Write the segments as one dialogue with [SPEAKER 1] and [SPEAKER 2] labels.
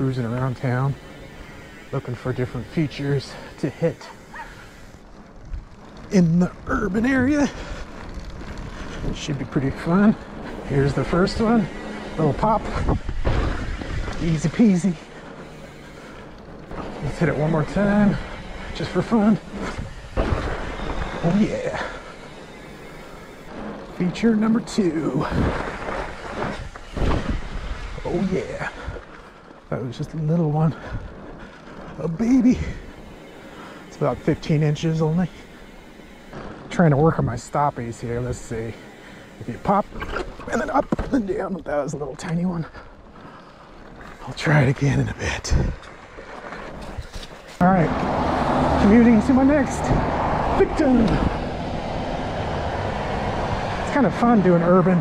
[SPEAKER 1] cruising around town, looking for different features to hit in the urban area. Should be pretty fun. Here's the first one, little pop, easy peasy. Let's hit it one more time, just for fun. Oh yeah. Feature number two. Oh yeah. That was just a little one. A baby. It's about 15 inches only. Trying to work on my stoppies here. Let's see. If you pop and then up and down, that was a little tiny one. I'll try it again in a bit. All right, commuting to my next victim. It's kind of fun doing urban.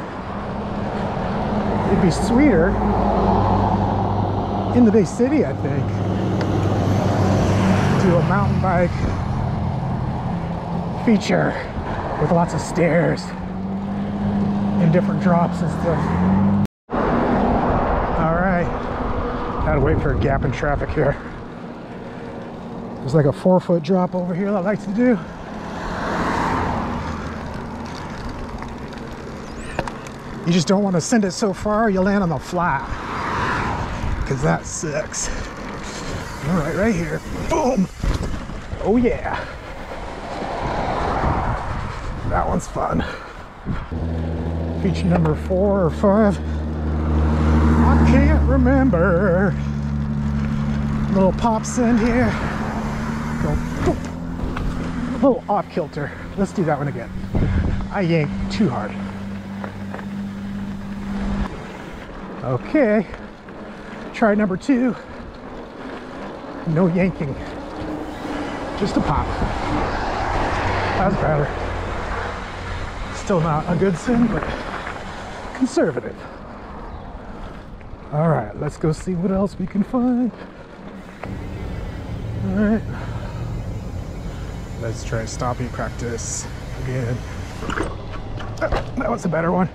[SPEAKER 1] It'd be sweeter in the big city, I think. Do a mountain bike feature with lots of stairs and different drops and stuff. All right, gotta wait for a gap in traffic here. There's like a four foot drop over here I like to do. You just don't want to send it so far you land on the flat. Because that sucks. All right, right here. Boom. Oh yeah. That one's fun. Feature number four or five. I can't remember. Little pops in here. Go little off kilter. Let's do that one again. I yanked too hard. Okay. Try number two. No yanking. Just a pop. That's better. Still not a good sin, but conservative. All right, let's go see what else we can find. All right. Let's try stopping practice again. Oh, that was a better one.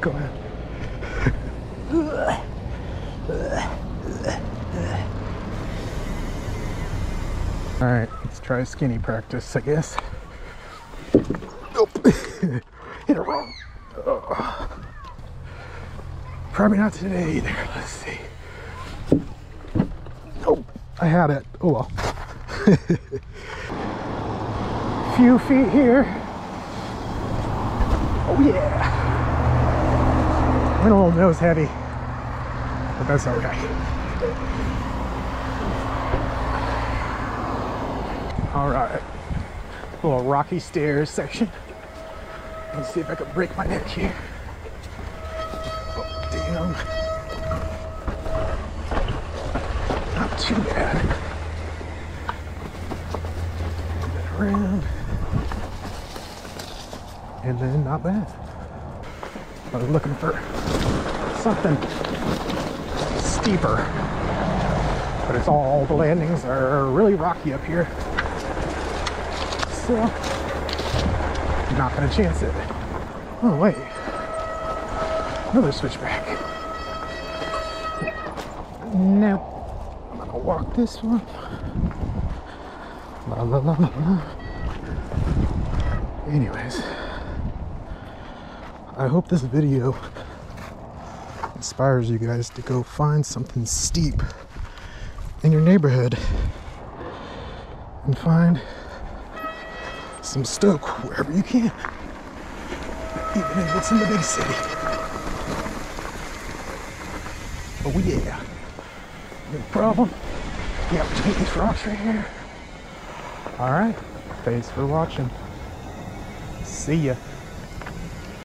[SPEAKER 1] Go ahead. All right, let's try skinny practice, I guess. Nope. Hit it wrong. Oh. Probably not today either. Let's see. Oh, I had it. Oh well. Few feet here. Oh yeah. Went a little nose heavy, but that's okay. All right, little rocky stairs section. Let's see if I can break my neck here. Oh, damn. Not too bad. Around. And then not bad. I was looking for something steeper. But it's all, the landings are really rocky up here. So, not gonna chance it. Oh wait, another switchback. No, I'm gonna walk this one. La la la la la. Anyways, I hope this video inspires you guys to go find something steep in your neighborhood and find some stoke wherever you can, even if it's in the big city. Oh yeah, no problem. Yep, between these rocks right here. All right, thanks for watching. See ya.